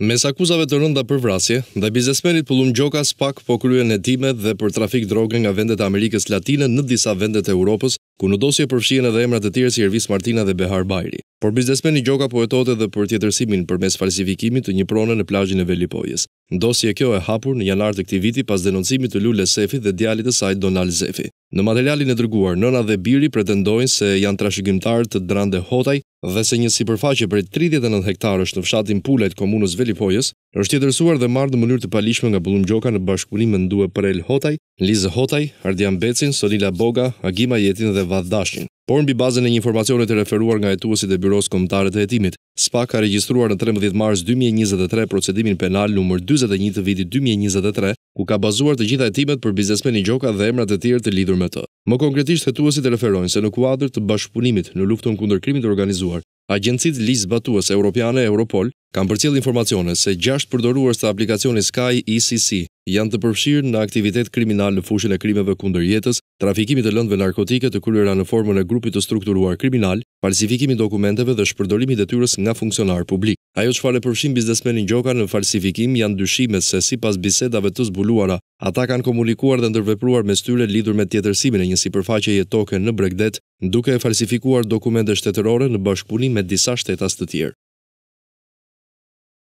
Mes akuzave të rënda për vrasje, ndaj biznesmenit Pëllumb Gjoka SPAK po kryen hetime dhe për trafik droge nga vendet e Amerikës Latine në disa vende të Europës, ku në dosje përfshihen edhe emra të tjerë si Ervis Martinaj dhe Behar Bajri. Por biznesmeni Gjoka po hetohet edhe për tjetërsimin përmes falsifikimit të një prone në plazhin e Velipojës. Dosje kjo e hapur në janar të këtij viti pas denoncimit të Lule Zefi dhe djalit të saj Donald Zefi. Në materialin e dërguar, nëna dhe biri pretendojnë se janë trashëgimtarë të Drande Hotaj dhe se një sipërfaqe prej tridhjetë e nëntë hektarësh në fshatin Pulaj të komunës Velipojës është tjetërsuar dhe marrë në mënyrë të paligjshme nga Pëllumb Gjoka në bashkëpunim me Ndue Prel Hotaj, Lizë Hotaj, Ardian Becin, Sonila Boga, Agim Hajetin dhe Vat Dashin. Por mbi bazën e një informacioni të referuar nga hetuesit e Byrosë Kombëtare të Hetimit, SPAK ka regjistruar në trembëdhjetë mars dy mijë e njëzet e tre procedimin penal numër dyzet e një të vitit dy mijë e njëzet e tre, ku ka bazuar të gjitha hetimet për biznesmenin Gjoka dhe emrat e tjerë të lidhur me të. Më konkretisht hetuesit referojnë se në kuadër të bashkëpunimit në luftën kundër krimit të organizuar, agjencitë ligjzbatuese europiane Europol kanë përcjellë informacione se gjashtë përdorues të aplikacionit Sky ECC janë të përfshirë në aktivitet kriminal në fushën e krimeve kundër jetës, trafikimit të lëndëve narkotike të kryera në formën e grupit të strukturuar kriminal, falsifikim i dokumenteve dhe shpërdorim i detyrës nga funksionarë publikë. Ajo çfarë e përfshin biznesmenin Gjoka në falsifikim janë dyshimet se sipas bisedave të zbuluara, ata kanë komunikuar dhe ndërvepruar mes tyre lidhur me tjetërsimin e një sipërfaqeje toke në bregdet, duke falsifikuar dokumente shtetërore në bashkëpunim me disa shtetas të tjerë.